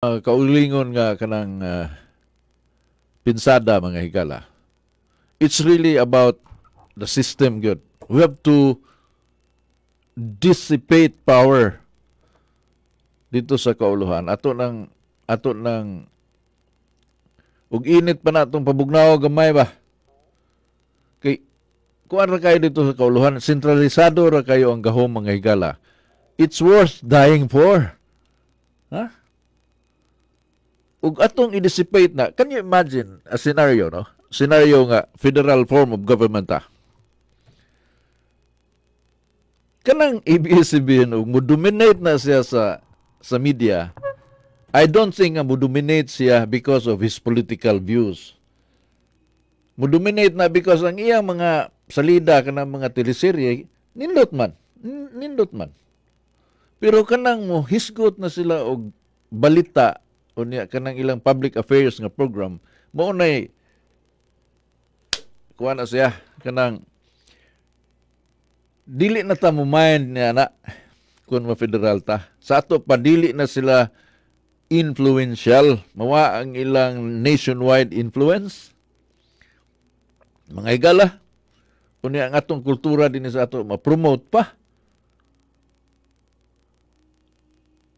uh, kaulingon nga kanang uh, pinsada mga higala. It's really about the system good. We have to dissipate power dito sa kauluhan. Ato nang ato nang ug init pa natong pabugnaw gamay ba. Kay kuan ra kayo dito sa kauluhan, sentralisado ra kayo ang gahom mga higala. It's worth dying for. Ha? Ug atong i-dissipate na, can you imagine a scenario, no? Scenario nga, federal form of government ah. Kanang ABS-CBN mo-dominate na siya sa sa media, I don't think nga mo-dominate siya because of his political views. Mo-dominate na because ang iyang mga salida kanang mga teleserye, nindot man. Nindot man. Pero kanang mo hisgot na sila og balita unya kanang ilang public affairs nga program mao nay kuha na siya kanang dili na ta mo mind niya na kun ma federal ta. Sa ato pa dili na sila influential. Mawa ang ilang nationwide influence. Mga igala unya ang atong kultura din sa ato ma-promote pa.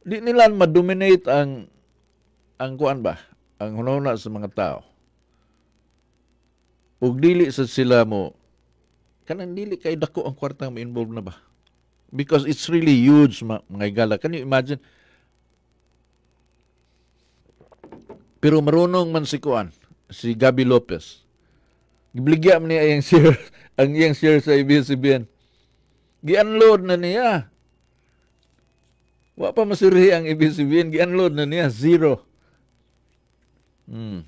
Di nila ma-dominate ang ang kuan ba, ang hunahuna sa mga tao. Ug dili sa sila mo kanang dili kay dako ang kwarta mo involved na ba? Because it's really huge mga igala. Can you imagine? Pero marunong man si kuan, si Gabi Lopez. Gibligya man niya ang share, ang iyang share sa ABS-CBN. Gi-unload na niya. Wa pa masirhi ang ABS-CBN, gi-unload na niya, zero. Hmm.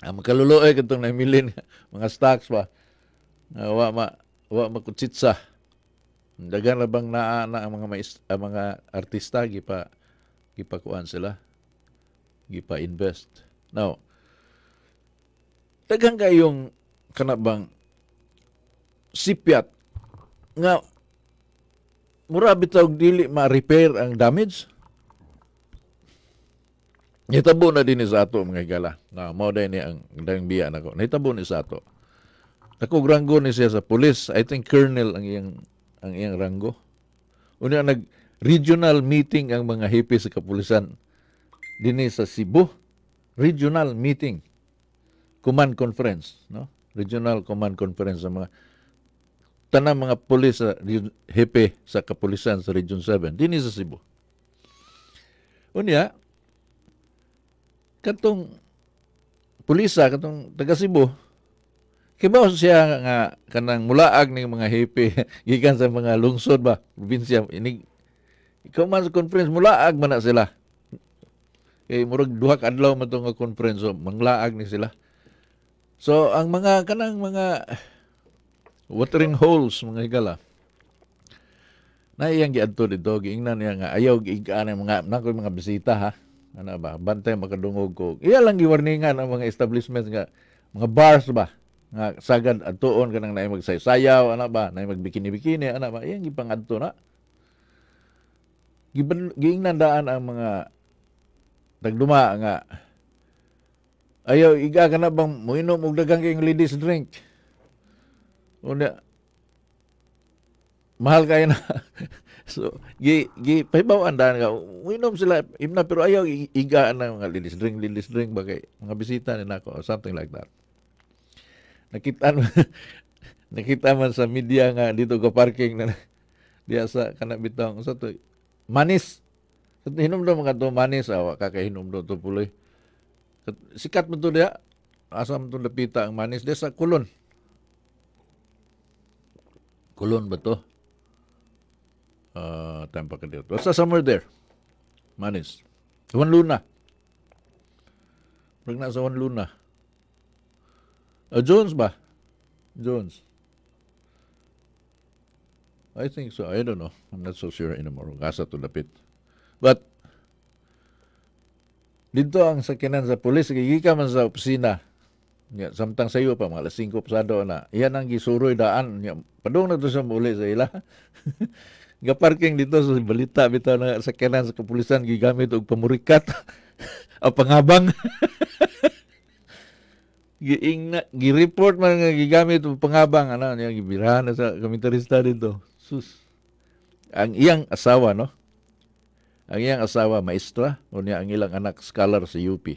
Ang magkaluloy katong namilin mga stocks pa. Uh, wa ma wa makutsitsa. Dagan na bang naa na ang mga mais, ang mga artista gipa gipakuan sila. Gipa invest. Now, dagan kayong kanabang sipyat nga mura bitaw dili ma-repair ang damage Nitabo na din sa ato mga higala. Na mao ni ang dayang biya nako. Nitabo ni sa ato. Ako ranggo ni siya sa police. I think colonel ang iyang ang iyang ranggo. Unya nag regional meeting ang mga hipi sa kapulisan dinhi sa Cebu. Regional meeting. Command conference, no? Regional command conference sa mga tanang mga pulis sa hipi sa kapulisan sa Region 7 dinhi sa Cebu. Unya, katong pulisa katong taga Cebu kibaw siya nga kanang mulaag ning mga hipi gikan sa mga lungsod ba probinsya ini ikaw man sa conference mulaag man na sila. Kay murag duha ka adlaw man nga conference so manglaag ni sila. So ang mga kanang mga watering holes mga higala na iyang giadto dito giingnan niya nga ayaw giigaan mga nako mga bisita ha ano ba? Bantay makadungog ko. Iya lang giwarningan ang mga establishments nga mga bars ba? Nga sagad adtuon kanang naay magsaysayaw ana ba? Naay magbikini-bikini ana ba? Iyang gipangadto na. Giingnan daan ang mga nagduma nga ayaw iga ka bang muinom og dagang kayong ladies drink? Una mahal kayo na So, gi gi pahibaw andan nga uinom sila imna pero ayaw iga na mga lilis drink lilis drink bagay mga bisita ni nako something like that. Nakita nakita man sa media nga dito go parking na diya sa kana bitong sa to manis. Sa do mga to manis awa kakahinom do to puloy. Sikat mo to diya. Asa mo to napita ang manis diya sa kulon. Kulon ba? Uh, Tampa Cadiz. Basta somewhere there. Manis. Juan Luna. Pag nasa Juan Luna. Uh, Jones ba? Jones. I think so. I don't know. I'm not so sure anymore. Gasa to lapit. But, dito ang sakinan sa pulis, gigika man sa opisina. Ya, samtang sayo pa, mga alas 5 pasado na. Iyan ang gisuroy daan. Ya, padung na to sa muli sa ila. nga parking dito sa balita bitaw na sakyanan sa kapulisan gigamit og pamurikat. O pangabang. Giing na gi-report man nga gigamit og pangabang ano niya gibirahan na sa komentarista dito. Sus. Ang iyang asawa no? Ang iyang asawa maestra o niya ang ilang anak scholar sa UP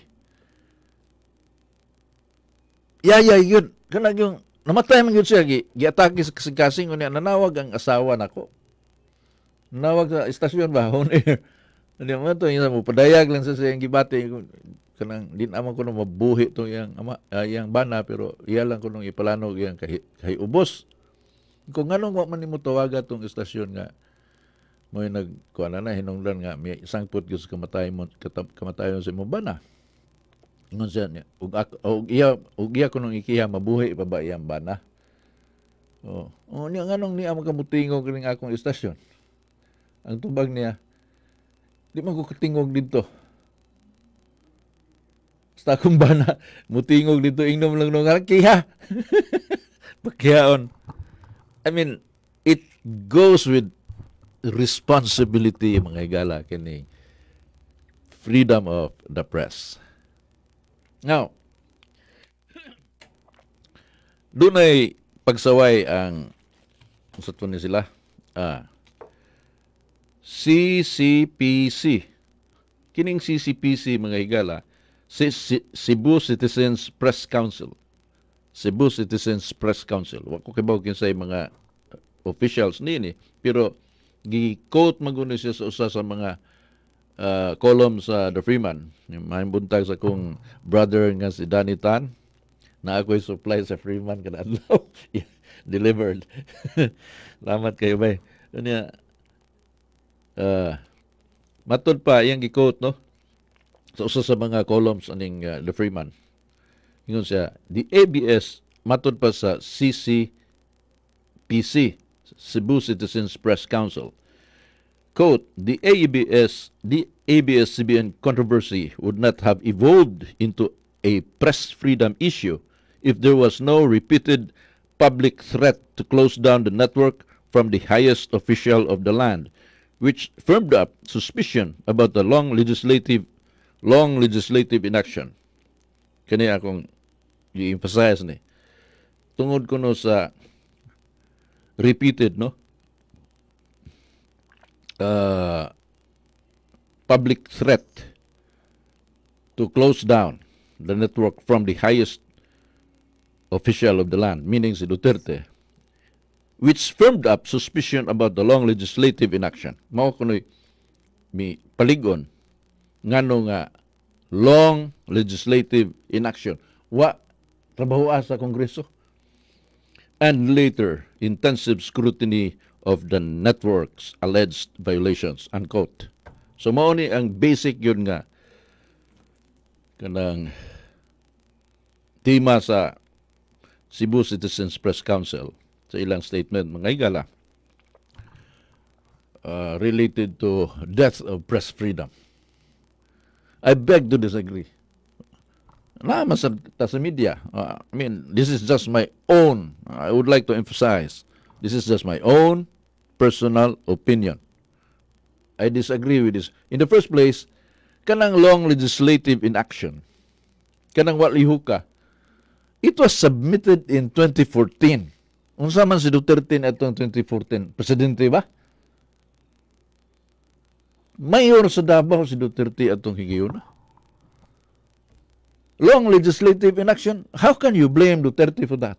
yaya yun. Kanang yung namatay man yun siya gi giatake sa kasing-kasing unya nanawag ang asawa nako Nawag sa istasyon ba? On air. Hindi mo to yung mo padayag lang sa siyang gibati kanang din amang ko mabuhi to yang ama uh, yang bana pero iya lang ko nung ipalanog yang kay, kay ubos. Kung nganong wa man nimo tawaga tong istasyon nga mo nag kuana na hinungdan nga may isang put gyud kamatay mo kamatayon sa mo bana. Ingon siya niya, ug ug iya ug iya ko nung ikiha mabuhi pa ba iyang bana. Oh, oh niya nganong ni amo kamutingog ning akong istasyon ang tubag niya, di man ko katingog dito. Basta akong bana, mutingog dito, ingnom lang nung kiha. Pagkihaon. I mean, it goes with responsibility, mga higala, kini freedom of the press. Now, doon ay pagsaway ang sa ni sila. Ah, CCPC. Kining CCPC mga higala, Cebu Citizens Press Council. Cebu Citizens Press Council. Wa ko kibaw kinsay mga officials ni pero gi-quote maguno siya sa usa sa mga uh, column sa The Freeman. May buntag sa kong brother nga si Danny Tan na ako'y supply sa Freeman kada. Delivered. Salamat kayo bay. Unya uh, matod pa iyang gi-quote no sa usa sa mga columns aning uh, The Freeman. Ingon siya, the ABS matod pa sa CCPC, Cebu Citizens Press Council. Quote, the ABS, the ABS-CBN controversy would not have evolved into a press freedom issue if there was no repeated public threat to close down the network from the highest official of the land which firmed up suspicion about the long legislative long legislative inaction. Kani akong i-emphasize ni. Tungod ko no sa repeated no uh, public threat to close down the network from the highest official of the land, meaning si Duterte, which firmed up suspicion about the long legislative inaction. Mao kunoy mi paligon ngano nga long legislative inaction. Wa trabaho sa kongreso. And later intensive scrutiny of the network's alleged violations unquote. So mao ni ang basic yun nga kanang tema sa Cebu Citizens Press Council sa ilang statement mga igala uh, related to death of press freedom. I beg to disagree. Naman sa, sa media. Uh, I mean, this is just my own, I would like to emphasize, this is just my own personal opinion. I disagree with this. In the first place, kanang long legislative inaction, kanang walihuka, it was submitted in 2014 Unsa man si Duterte atong 2014? Presidente ba? Mayor sa Davao si Duterte atong higayon. Long legislative inaction. How can you blame Duterte for that?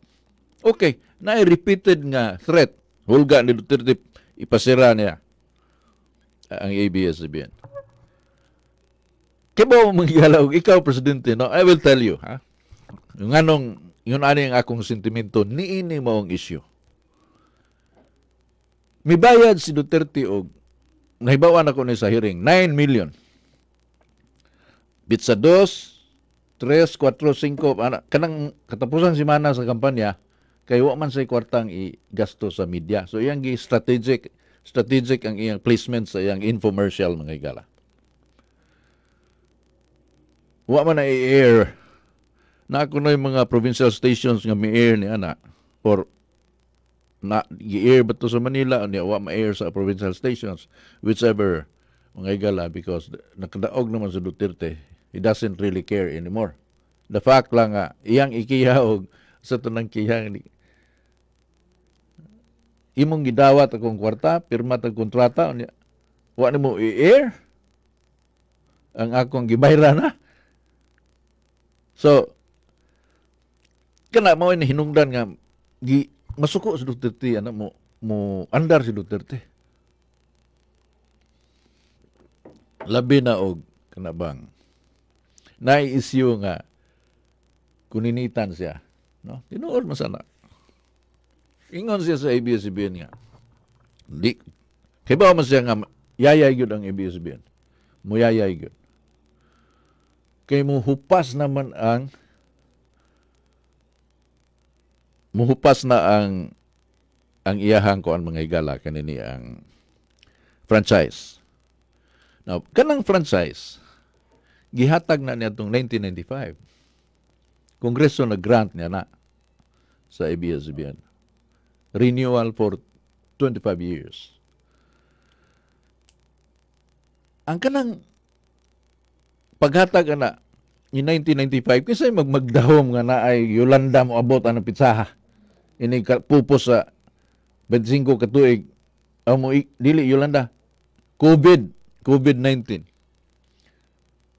Okay, na repeated nga threat. Hulga ni Duterte ipasira niya ang ABS-CBN. Kaya ba mangyalaw, ikaw, Presidente, no? I will tell you, ha? Yung anong yun ani ang akong sentimento, niini mo ang isyu. Mibayad si Duterte og nahibawan ako ni sa hearing, 9 million. Bitsa 2, 3, 4, 5, ana, kanang katapusan si Mana sa kampanya, kay wa man say kwartang i-gasto sa media. So iyang gi strategic strategic ang iyang placement sa iyang infomercial mga igala. Wa man na i-air na ako na mga provincial stations nga may air ni ana or na i-air ba to sa Manila? Niya wa ma-air sa provincial stations whichever mga igala because nakadaog naman sa Duterte he doesn't really care anymore. The fact lang nga iyang ikiyaog sa tunang kiyang imong gidawat akong kwarta pirma tag kontrata wa nimo i-air? Ang akong gibayra na? So kana mo ni hinungdan nga gi masuko si Duterte ana mo mo andar si Duterte. Labi na og kanabang na issue nga kuninitan siya no? Tinuod man sana. Ingon siya sa ABS-CBN nga di kay ba man siya nga yayay gyud ang ABS-CBN mo yayay gyud. Kay mo hupas naman ang muhupas na ang ang iyahang ko ang mga igala kanini ang franchise. Now, kanang franchise gihatag na niya tong 1995. Kongreso na grant niya na sa ABS-CBN. Renewal for 25 years. Ang kanang paghatag na in 1995 kinsa magmagdahom nga na ay Yolanda mo abot ang pitsaha ini pupos sa 25 katuig amo dili Yolanda. COVID. COVID-19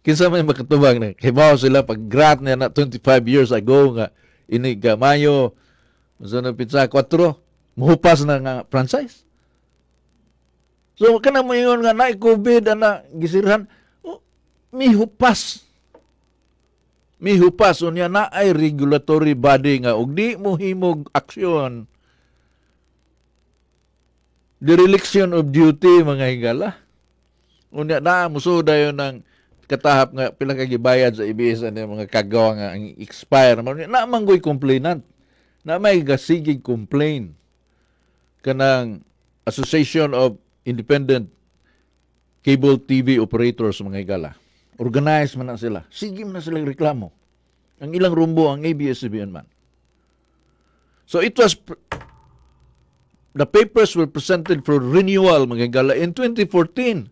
kinsa may makatubag na? Kay mao sila pag grant niya na 25 years ago nga ini ka Mayo sa na pizza 4 muhupas na nga franchise. So kana mo ingon nga na COVID ana gisirhan. Oh, mihupas mihupas unya na ay regulatory body nga ug di mo himog aksyon. Dereliction of duty mga higala. Unya na musuda yon ng katahap nga pila ka gibayad sa IBS ani mga kagawa nga ang expire. Na manggoy complainant. Na may gasigig complain kanang Association of Independent Cable TV Operators mga higala Organize man na sila. Sige man na silang reklamo. Ang ilang rumbo ang ABS-CBN man. So it was the papers were presented for renewal mga gala in 2014.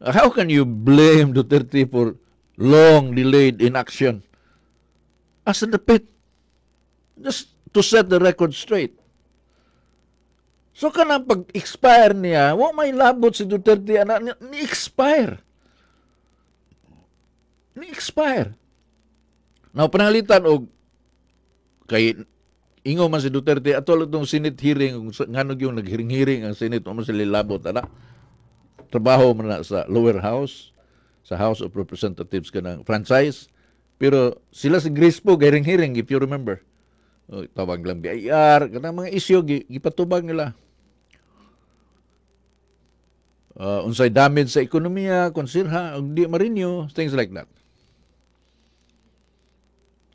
How can you blame Duterte for long delayed inaction? As the pit. Just to set the record straight. So kanang pag-expire niya, wa may labot si Duterte ana ni-expire ni-expire. Now, panalitan og kay ingo man si Duterte atol itong Senate hearing ngano yung naghiring-hiring ang Senate mo sila labot ana. Trabaho man na sa lower house sa House of Representatives kanang franchise pero sila si Grace po hiring-hiring if you remember. Oh, tawag lang BIR kanang mga isyu gipatubag nila. Uh, unsay damage sa ekonomiya konsirha og di marinyo things like that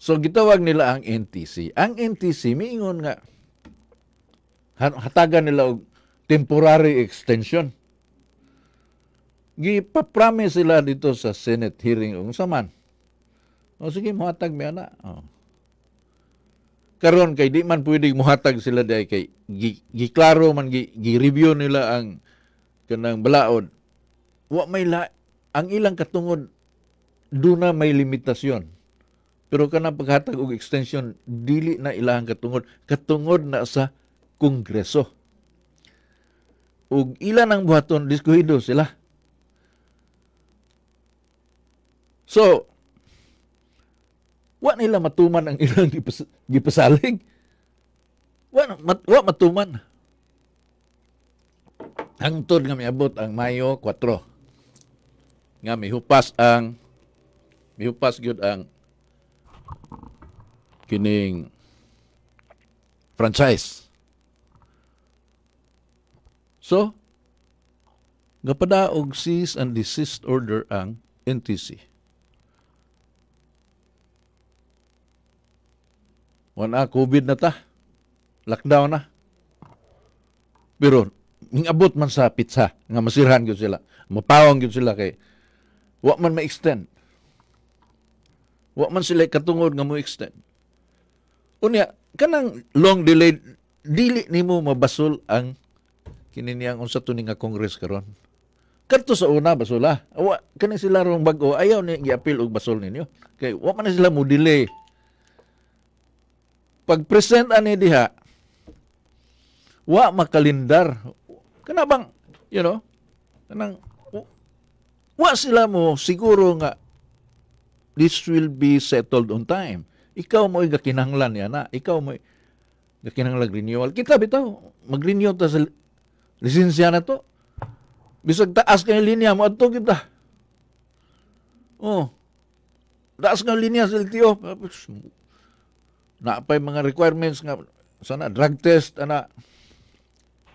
So gitawag nila ang NTC. Ang NTC miingon nga hatagan nila og temporary extension. Gipa-promise sila dito sa Senate hearing ung saman. O sige, muhatag mi ana. Oh. Karon kay di man pwede muhatag sila dai kay giklaro man gi-review nila ang kanang balaod. Wa may la, ang ilang katungod duna may limitasyon pero kanang paghatag og extension dili na ilahang katungod, katungod na sa kongreso. Ug ilan ang buhaton diskuhido sila. So, wa nila matuman ang ilang gipas, gipasalig. Wa, mat, wa matuman. Hangtod nga miabot ang Mayo 4. Nga mihupas ang mihupas gyud ang kining franchise. So, gapada og cease and desist order ang NTC. Wala COVID na ta. Lockdown na. Pero, abot man sa pizza, nga masirhan gyud sila. Mapawang gyud sila kay wa man ma-extend. Wa man sila katungod nga mo extend. Unya, kanang long delayed dili nimo mabasol ang kininiyang unsa to nga Congress karon. Kadto sa una basula. Wa kani sila rong bag-o ayaw ni gi-appeal og basol ninyo. Kay wa man sila mo delay. Pag present ani diha wa makalindar. Kana bang you know, kanang wa sila mo siguro nga this will be settled on time. Ikaw mo gakinahanglan niya na. Ikaw mo gakinahanglan renewal. Kita bitaw, mag-renew ta sa lisensya na to. Bisag taas kay linya mo adto kita. Oh. Taas nga linya sa LTO. Naapay mga requirements nga sana drug test ana.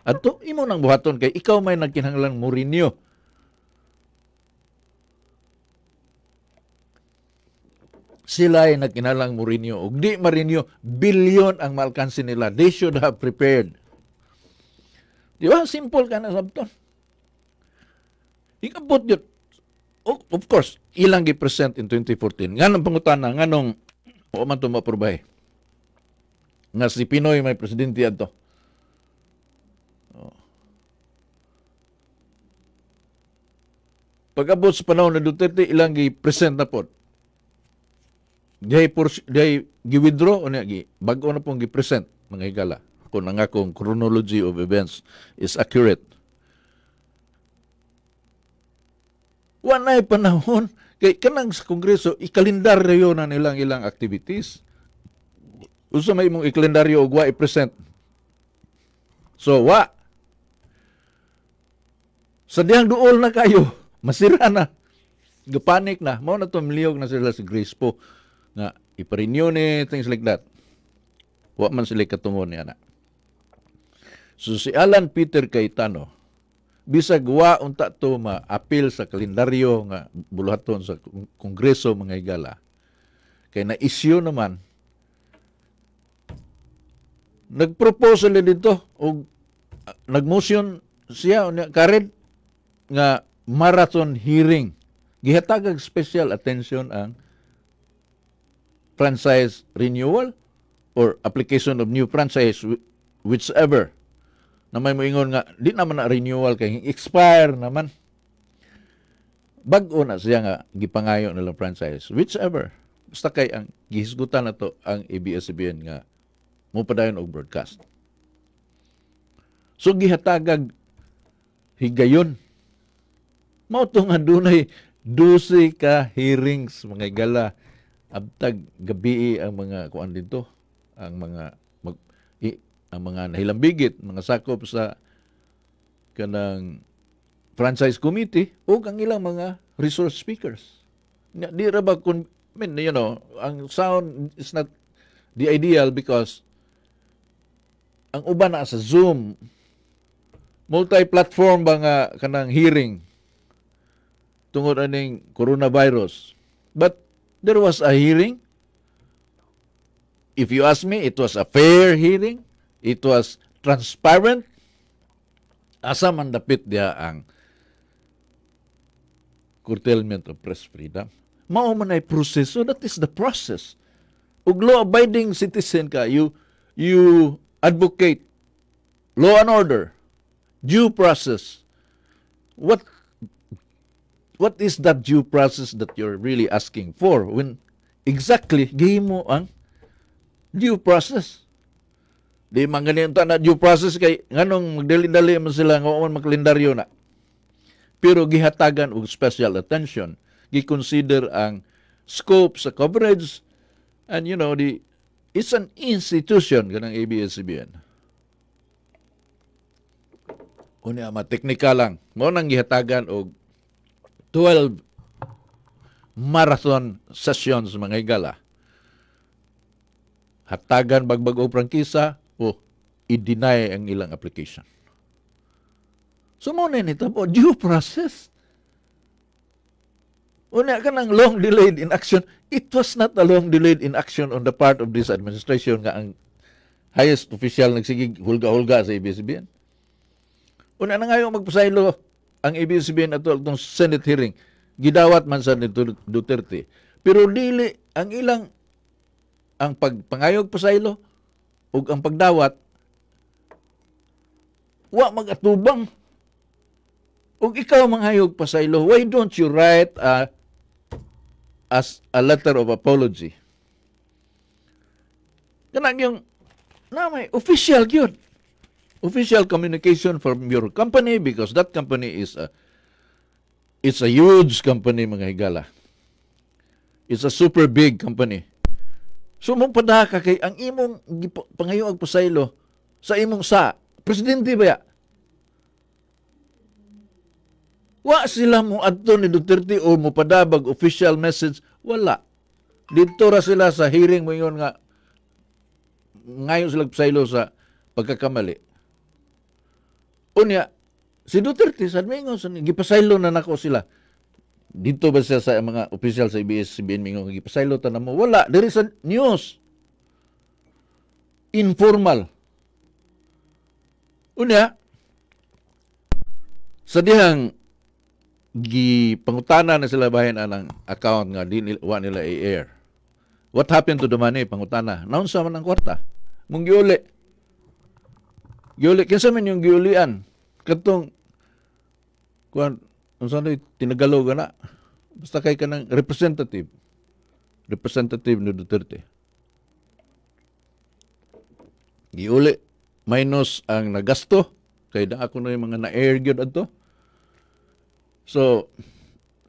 Adto imo nang buhaton kay ikaw may nagkinahanglan mo renew. Sila ay nagkinalang mo renew. Ug di ma-renew, billion ang malkansi nila. They should have prepared. Di ba? Simple ka na sabton. Ikabot yun. Of course, ilang gi-present in 2014. Nga nang pangutana, nga nung o man ito maprobay. Nga si Pinoy may presidente ato. Oh. Pag-abot sa panahon na Duterte, ilang gi-present na po Dihay por dihay gi-withdraw o niya gi bag-o na pong gi-present mga higala kung ang akong chronology of events is accurate. Wa na panahon kay kanang sa kongreso ikalendaryo na nilang ilang activities. Usa may imong ikalendaryo og wa i-present. So wa sa dihang duol na kayo, masira na. Gapanik na. Mao na to miliyog na sila sa Grace po nga iparenew ni things like that. Wa man sila katungon ni ana. So si Alan Peter Cayetano, bisag wa unta to ma-appeal sa kalendaryo nga buluhaton sa kongreso mga higala. Kay na issue naman nagpropose sila dito og uh, nagmotion siya unya kared nga marathon hearing gihatag special attention ang franchise renewal or application of new franchise whichever. Na may moingon nga di naman na renewal kay expire naman. Bag-o na siya nga gipangayo nilang franchise whichever. Basta kay ang gihisgutan na to ang ABS-CBN nga mo padayon og broadcast. So gihatagag higayon. Mao to nga dunay 12 ka hearings mga gala abtag gabi ang mga kuan dito ang mga mag, i, ang mga nahilambigit mga sakop sa kanang franchise committee o ang ilang mga resource speakers. Di ra ba kun I mean, you know ang sound is not the ideal because ang uban na sa Zoom multi-platform ba nga kanang hearing tungod aning coronavirus. But there was a hearing. If you ask me, it was a fair hearing. It was transparent. Asa man dapit dia ang curtailment of press freedom. Mao man ay proseso. That is the process. Ug law-abiding citizen ka, you, you advocate law and order, due process. What what is that due process that you're really asking for when exactly gihimo ang due process? Di man ganyan na due process kay nganong magdali-dali man sila nga man magkalendaryo na. Pero gihatagan og special attention gi-consider ang scope sa coverage and you know the it's an institution kanang ABS-CBN unya ma teknika lang. Mo nang gihatagan og 12 marathon sessions mga higala. Hatagan bagbag o prangkisa o i-deny ang ilang application. So mo na nito po, due process. Una ka ng long delayed in action. It was not a long delayed in action on the part of this administration nga ang highest official nagsigig hulga-hulga sa ABS-CBN. Una na nga yung magpasaylo ang ABS-CBN ato itong Senate hearing gidawat man sa Duterte pero dili ang ilang ang pagpangayog pasaylo ug ang pagdawat wa magatubang. Ug ikaw manghayog pasaylo, why don't you write a as a letter of apology? Kanang yung na may official gyud. Official communication from your company because that company is a it's a huge company mga higala. It's a super big company. So mong padaka kay ang imong pangayo ag pasaylo sa imong sa presidente ba ya? Wa sila mo adto ni Duterte o mo padabag official message wala. Dito ra sila sa hearing mo yon nga ngayon sila pasaylo sa pagkakamali. Unya, si Duterte, sa mingon, gipasaylo na nako sila. Dito ba siya sa mga official sa ABS-CBN mingon, gipasaylo ta na mo? Wala, there is a news. Informal. Unya, sa dihang gipangutana na sila bahin anang account nga di nila, nila i-air. What happened to the money? Pangutana. Naon sa man ang kwarta? Mong giuli. Giuli. Kinsa man yung giulian? Katong, kuan, unsa na tinagalog na. Basta kay kanang representative. Representative ni Duterte. Giuli. Minus ang nagasto. Kay da ako na yung mga na-air gyud adto. So,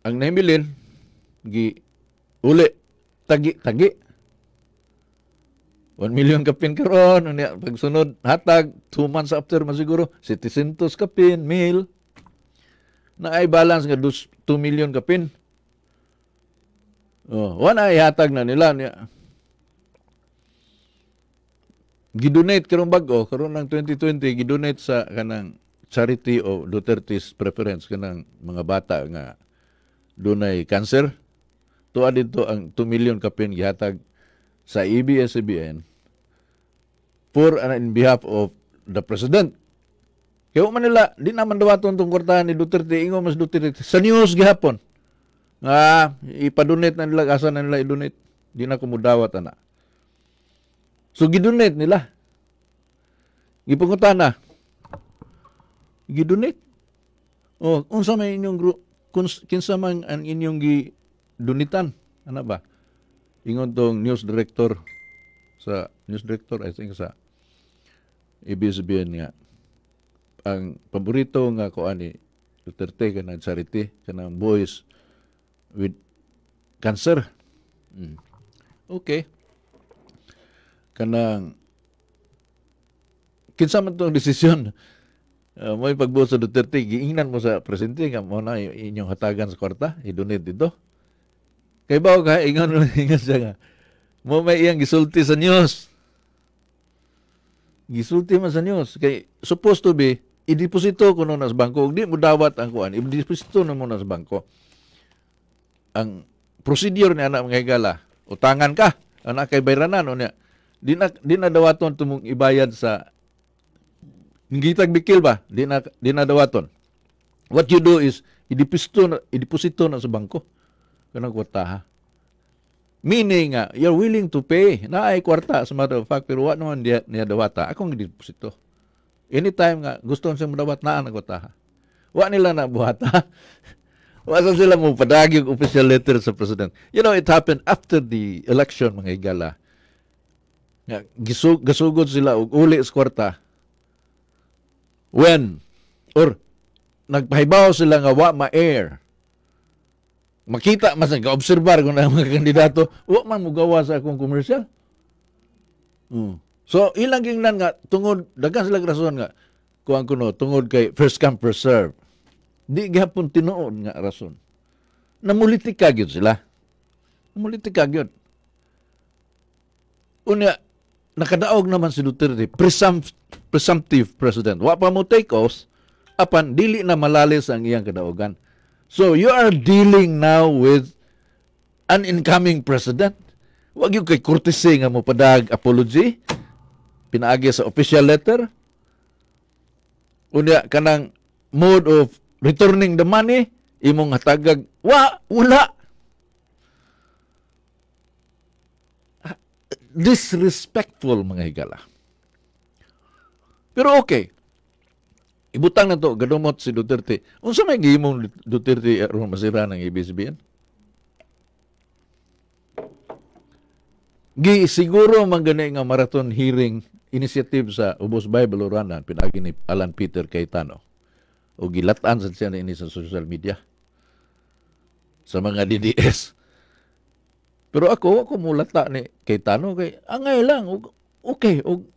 ang nahimilin, gi uli tagi tagi 1 million kapin karon unya pagsunod hatag 2 months after masiguro 700 kapin mil. Na ay balance nga 2 million kapin. Oh wala ay hatag na nila niya gidonate karong bag-o karon ng 2020 gidonate sa kanang charity o Duterte's preference kanang mga bata nga dunay cancer. Tuwa dito ang 2 million kapin gihatag sa ABS-CBN for and in behalf of the President. Kaya man nila, di naman dawaton itong kwartahan ni Duterte, ingo mas Duterte, sa news gihapon, nga ipadonate na nila, asa na nila idonate, di na kumudawat na. So gidonate nila. Gipangutana. Gidonate. Oh, unsa may inyong group, kinsa man ang inyong gi dunitan. Ano ba? Ingon tong news director sa news director I think sa ABS-CBN nga ang paborito nga ko ani Duterte kanang charity kanang boys with cancer. Mm. Okay. Kanang kinsa man tong desisyon uh, mo pagbuot sa Duterte giingnan mo sa presidente nga mo na inyong hatagan sa kwarta i-donate dito Kay bao ka, ingon ingon siya nga. Mo may iyang gisulti sa news. Gisulti man sa news. Kay supposed to be, i-deposito ko na sa bangko. Di mo dawat ang kuan. I-deposito na mo na sa bangko. Ang procedure ni anak mga utangan ka, anak kay bayranan, o niya, di na, di na dawaton tumong ibayad sa ngitag bikil ba? Di na, di na dawaton. What you do is, i-deposito i-deposito na sa bangko kanang kwarta ha. Meaning nga, you're willing to pay. Na ay kwarta sa matter of fact, pero wa naman niya, niya dawata. Akong deposito. Anytime nga, gusto siya dawat na ang ha. Wa nila na buhata. Wasa sila mo padagi yung official letter sa president. You know, it happened after the election, mga igala. Nga, gisug, gasugod sila og uli sa kwarta. When, or, nagpahibaw sila nga wa ma-air makita mas ga-obserbar kung na mga kandidato, wa man mo gawa sa akong komersyal. Hmm. So, ilang gingnan nga, tungod, dagan sila rason nga, kuang kuno, tungod kay first come, first serve. Di gapon tinuod nga rason. Namulitik ka sila. Namulitik ka Unya, nakadaog naman si Duterte, presumpt, presumptive president. Wa pa mo take off, apan dili na malalis ang iyang kadaogan. So you are dealing now with an incoming president. Wag yung kay courtesy nga mo padag apology. Pinaagi sa official letter. Unya kanang mode of returning the money imong hatagag wa wala disrespectful mga higala. Pero okay. Ibutang na to gadumot si Duterte. Unsa may gihimong Duterte aron masira ng ABS-CBN? Gi siguro man gani nga marathon hearing initiative sa Ubos Bible Oranan pinagi ni Alan Peter Cayetano o gilatan sa siya ini sa social media sa mga DDS. Pero ako, ako mulata ni Cayetano kay angay lang, okay, og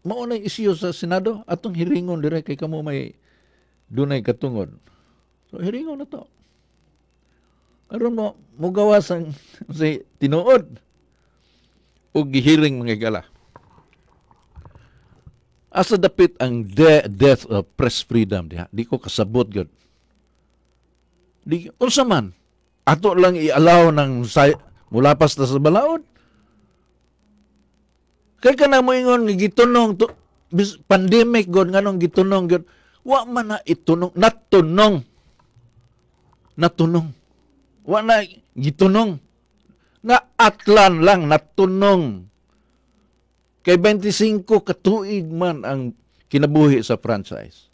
mao na isyu sa Senado atong hiringon dire kay kamo may dunay katungod. So hiringon na to. Aron mo mugawas ang si tinuod og gihiring mga gala. Asa dapit ang de- death of press freedom diha. Di ko kasabot gyud. Di unsa man ato lang i-allow ng mulapas ta sa balaod. Kay ka na mo ingon nga gitunong to, pandemic god nganong gitunong god. Wa man na itunong, natunong. Natunong. Wa na gitunong. Nga atlan lang natunong. Kay 25 katuig man ang kinabuhi sa franchise.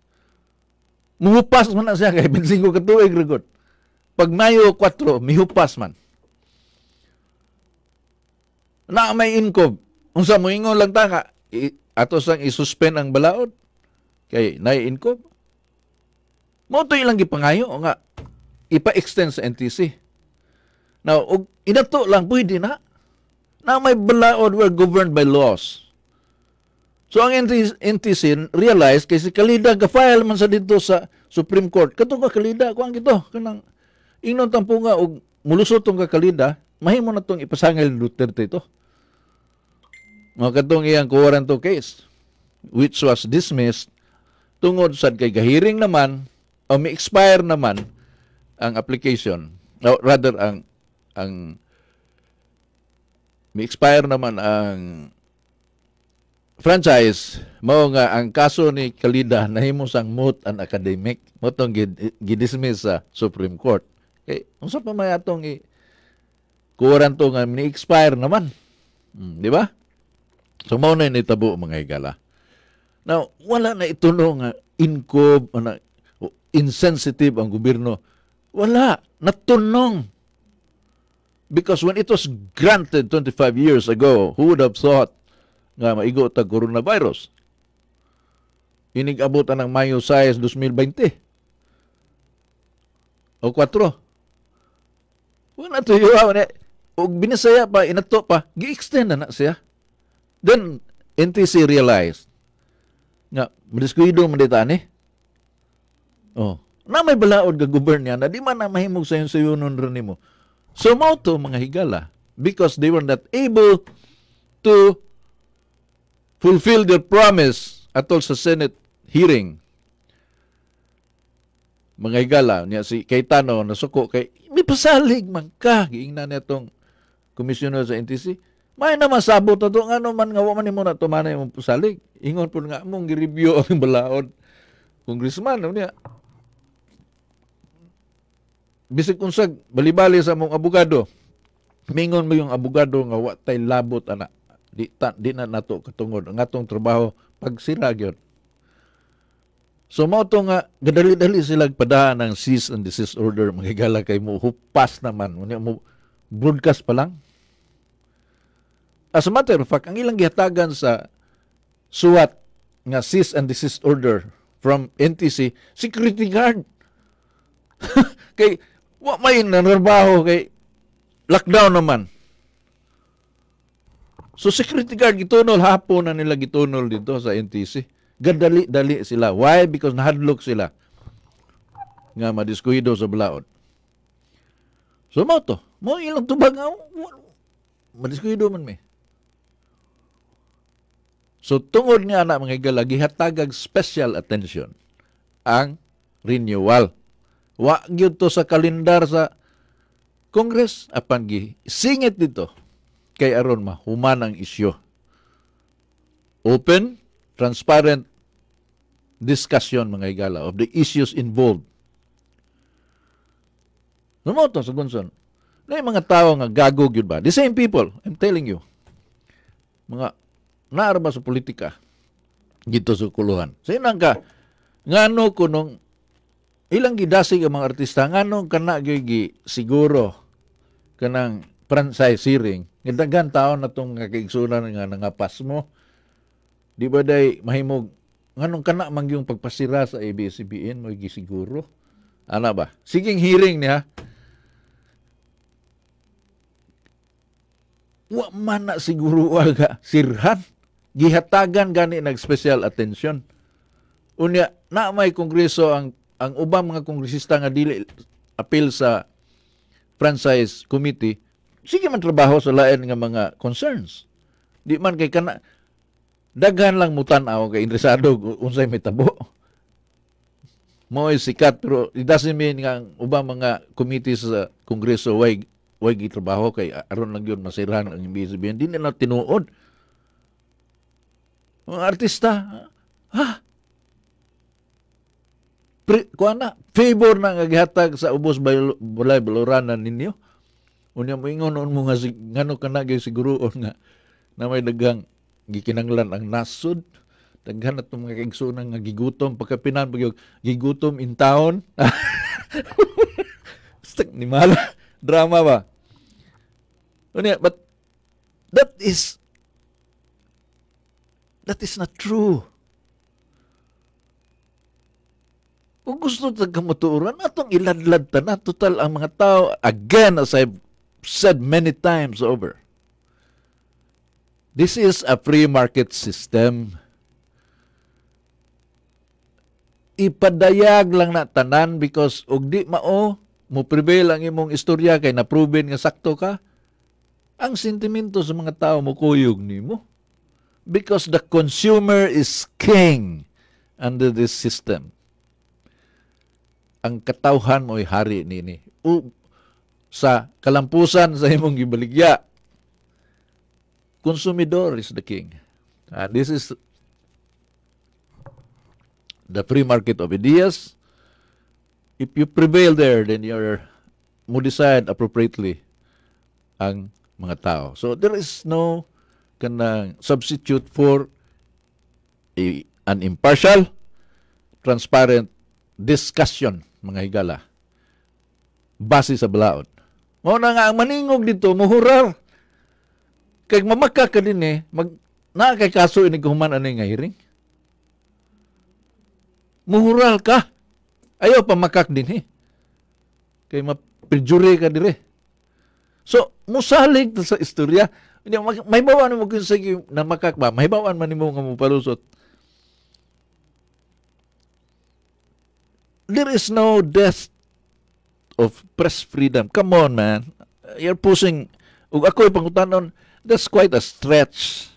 Muhupas man na siya kay 25 katuig regot. Pag Mayo 4, mihupas man. Na may income, Unsa mo lang ta nga ato sang i-suspend ang balaod kay nay income. Mo to ilang gipangayo nga ipa-extend sa NTC. Now, og inato lang pwede na na may balaod were governed by laws. So ang NTC realize kay si Kalida ga-file man sa dito sa Supreme Court. Kato ka Kalida ko ang gito kanang ingnon tampo nga og mulusot tong ka Kalida, mahimo na tong ipasangil Duterte ito. Mga katong iyang kuwaranto case, which was dismissed, tungod sa kay gahiring naman, o may expire naman ang application, or rather ang ang may expire naman ang franchise. Mao nga ang kaso ni Kalida nahimo sang moot and academic. Mo tong gidismiss sa Supreme Court. Kay unsa pa may atong i kuwaranto nga ni expire naman. Hmm, di ba So, mao na nitabo mga higala. Now, wala na ituno nga inkob, na, insensitive ang gobyerno. Wala. Natunong. Because when it was granted 25 years ago, who would have thought nga maigo ta coronavirus? Inig-abot ng Mayo Sayas 2020. O 4. Wala tuyo. O binisaya pa, inato pa, gi-extend na na siya. Then, NTC realized nga, madiskuido man dita ni. Oh, na may balaod ga niya na di man na mahimog sa yung sayunon rin mo. So, mo to mga higala because they were not able to fulfill their promise atol sa Senate hearing. Mga higala, niya si Cayetano nasuko kay may pasalig man ka giingnan nitong komisyoner sa NTC may na masabot na to, ano man nga, man mo na tumana yung pusalig. Ingon po nga mong gi-review ang balaod. Congressman, ano niya? Bisig unsag, balibali sa mong abogado. Mingon mo yung abogado nga watay labot ana. Di, ta, di na nato katungod. Ang atong trabaho, pagsira gyud. So mao to nga gadali-dali sila padahan ng cease and desist order magigala kay mo hupas naman mo broadcast pa lang As a matter of fact, ang ilang gihatagan sa suwat nga cease and desist order from NTC, security guard. kay wa may nanarbaho kay lockdown naman. So security guard gitunol hapon na nila gitunol dito sa NTC. Gadali-dali sila. Why? Because nahadlok sila nga madiskuhido sa balaod. So mo to. Mo ilang tubag nga madiskuhido man may. So tungod nga na mga igala, gihatagag special attention ang renewal. Wa gyud to sa kalendar sa Congress apan gi singit dito kay aron mahuman ang isyu. Open, transparent discussion mga igala of the issues involved. Numo to sa Gunson. Na mga tao nga gago gyud ba? The same people, I'm telling you. Mga naarba sa politika dito sa kuluhan. Sa inang ka, ngano kunong ilang gidasig ang mga artista ngano kana gyud siguro kanang franchising Gidaghan taon na tong nga kaigsunan nga nangapas mo. Di ba day mahimog nganong kana man yung pagpasira sa ABS-CBN mo gisiguro? Ana ba? Siging hearing niya. Wa man na siguro aga sirhan. Gihatagan gani nag special attention. Unya na may kongreso ang ang ubang mga kongresista nga dili appeal sa franchise committee sige man trabaho sa lain nga mga concerns. Di man kay kana daghan lang mutan-aw kay interesado unsay may tabo. Mo sikat pero it doesn't mean nga ubang mga committees sa kongreso way way gitrabaho kay aron lang yun masirahan ang BSBN. Di nila tinuod. Mga artista, ha? Pre, kuana, favor na nga gihatag sa ubos balay baluranan ninyo? Unya mo ingon mo nga ngano ka na siguroon nga na may dagang gikinanglan ang nasud daghan at mga kaigsunan nga gigutom pagkapinan pag gigutom in town. Stak ni mala drama ba? Unya but that is that is not true Kung gusto taga matuuran, atong iladlad ta na. Total, ang mga tao, again, as I've said many times over. This is a free market system. Ipadayag lang na tanan because og di mao mo prevail ang imong istorya kay na-proven nga sakto ka. Ang sentimento sa mga tao mo kuyog nimo. Because the consumer is king under this system. Ang katawhan mo ay hari nini. O, sa kalampusan sa imong gibaligya. Consumidor is the king. And this is the free market of ideas. If you prevail there, then you're mo decide appropriately ang mga tao. So there is no kanang substitute for a, an impartial, transparent discussion, mga higala, base sa balaod. Mao na nga ang maningog dito muhurar. Kay mamaka ka din eh, mag na kay kaso ini human ani nga hearing. Muhural ka. Ayaw pa makak din eh. Kay mapinjure ka dire. So, musalig sa istorya. May bawan mo kung sige na makak ba? May bawan man mo nga mo palusot. There is no death of press freedom. Come on, man. You're pushing, ug ako pangutanon, that's quite a stretch.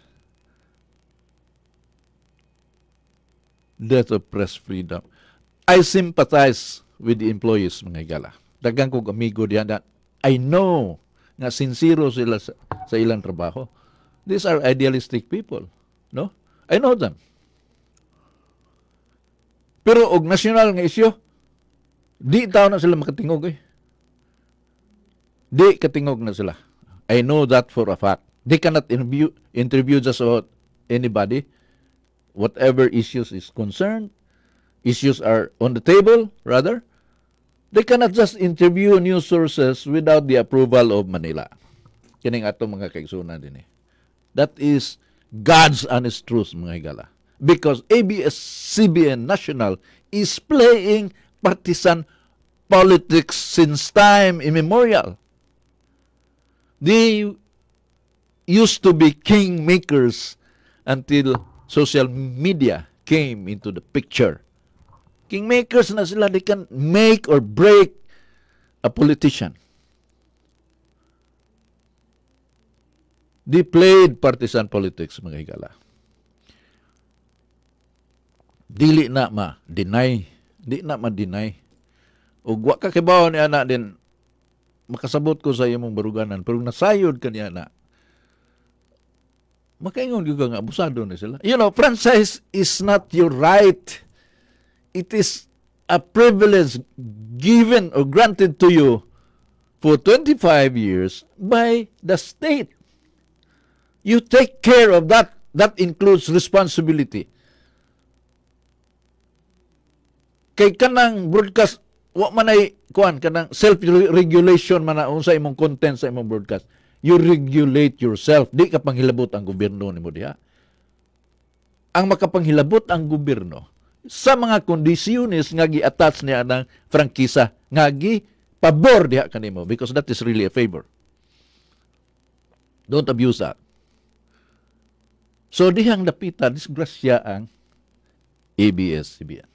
Death of press freedom. I sympathize with the employees, mga gala. Dagang kong amigo diyan I know nga sincero sila sa, sa ilang trabaho. These are idealistic people. No? I know them. Pero og national nga isyo, Di tao na sila makatingog eh. Di katingog na sila. I know that for a fact. They cannot interview, interview just about anybody. Whatever issues is concerned, issues are on the table, rather. They cannot just interview news sources without the approval of Manila. Kining ato mga kaigsunan din eh. That is God's honest truth, mga higala. Because ABS-CBN National is playing partisan politics since time immemorial. They used to be kingmakers until social media came into the picture. Kingmakers na sila, they can make or break a politician. They played partisan politics, mga higala. Dili na ma-deny di na ma-deny. Ug wa ka kibaw ni ana din makasabot ko sa imong baruganan pero nasayod ka niya na makaingon gyud nga abusado na sila. You know, franchise is not your right. It is a privilege given or granted to you for 25 years by the state. You take care of that. That includes responsibility. kay kanang broadcast wa man ay kuan kanang self regulation man unsa imong content sa imong broadcast you regulate yourself di ka panghilabot ang gobyerno nimo diha ang makapanghilabot ang gobyerno sa mga kondisyones nga gi-attach niya ng frankisa nga gi pabor diha kanimo because that is really a favor don't abuse that so dihang napita disgrasya ang ABS-CBN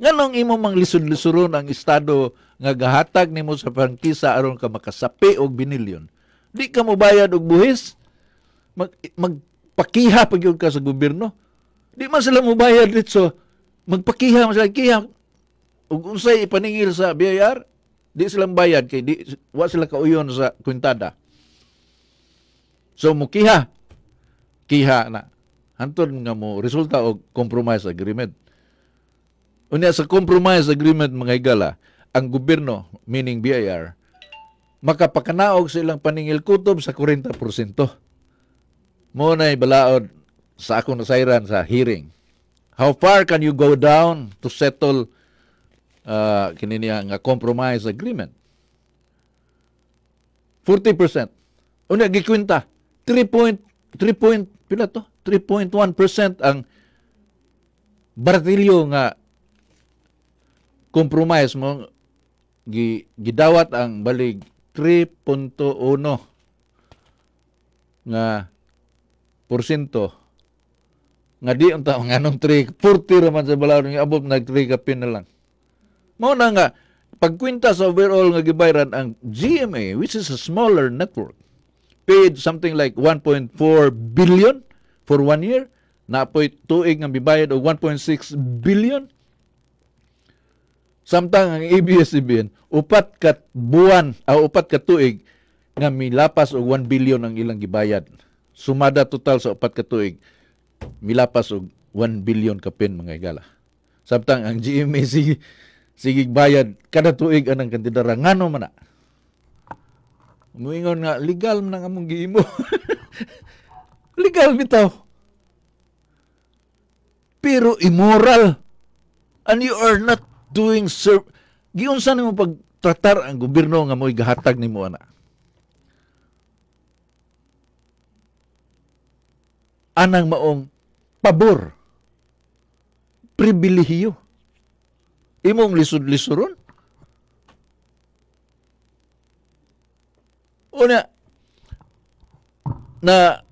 nganong imo mang lisod-lisoron ang estado nga gahatag nimo sa prangkisa aron ka makasapi og binilyon. Di ka mo bayad og buhis mag magpakiha pag ka sa gobyerno. Di man sila mo bayad dito magpakiha man sila. Kiha ug unsay ipaningil sa BIR di sila bayad kay di wa sila kauyon sa kwintada. So mukiha kiha na hantod nga mo resulta og compromise agreement Unya sa compromise agreement mga igala, ang gobyerno, meaning BIR, makapakanaog sa ilang paningil kutob sa 40%. Mo na balaod sa akong nasayran sa hearing. How far can you go down to settle uh, kininiya nga compromise agreement? 40%. Una gikwenta 3 point 3 point pila to? 3.1% ang baratilyo nga compromise mo. Gi, gidawat ang balig 3.1 nga porsyento nga di unta nganong 3 40 raman sa balaod nga abot nag 3 kapin na lang. Mao na nga pagkwenta sa overall nga gibayran ang GMA which is a smaller network paid something like 1.4 billion for one year napoy tuig nga bibayad og 1.6 billion Samtang ang ABS-CBN, upat kat buwan, o uh, upat kat tuig, nga milapas og 1 billion ang ilang gibayad. Sumada total sa upat ka tuig, milapas og 1 billion kapin mga igala. Samtang ang GMA sige, sige bayad kada tuig anang kantidara ngano man na. Muingon nga legal man ang among giimo. legal bitaw. Pero immoral. And you are not doing serve giunsa nimo pagtratar ang gobyerno nga mo'y gahatag nimo ana anang maong pabor pribilehiyo imong lisod-lisoron una na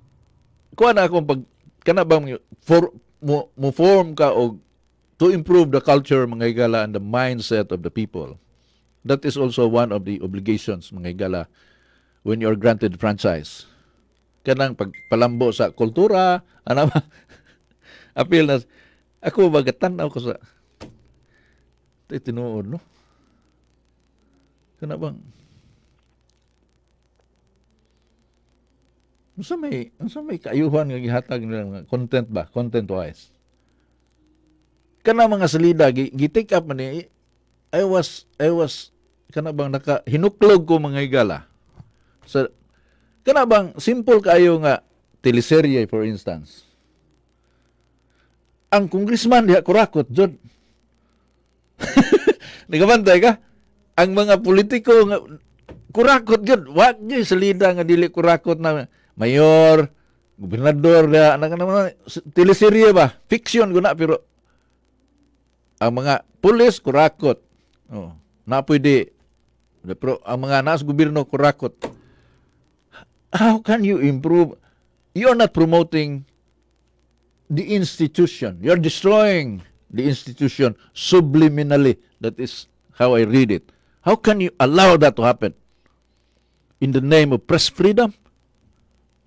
kuha na akong pag kana bang for mo, mo form ka og to improve the culture, mga igala, and the mindset of the people. That is also one of the obligations, mga igala, when you are granted franchise. Kanang pagpalambo sa kultura, ano ba? Appeal na, ako bagatan ako sa, tinuod, no? Kana bang, Unsa may unsa may kaayuhan nga gihatag nila content ba? Content wise. Kana mga salida gi-take up man I was I was kana bang naka hinuklog ko mga igala sa kana bang simple kayo nga teleserye for instance? Ang congressman diha kurakot jud Nagabantay ka? Ang mga politiko nga kurakot jud, wa gyud salida nga dili kurakot na mayor, gobernador na nang mga teleserye ba? Fiction guna pero ang mga pulis kurakot. Oh, na pwede. Pero ang mga nasa gobyerno kurakot. How can you improve? You're not promoting the institution. You're destroying the institution subliminally. That is how I read it. How can you allow that to happen? In the name of press freedom?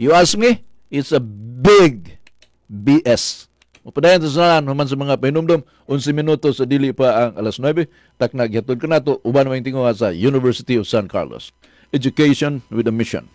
You ask me? It's a big BS. Upadayon sa naman sa mga pahinumdom, 11 minutos sa dili pa ang alas 9, tak nagyatod ka nato, uban mo sa University of San Carlos. Education with a mission.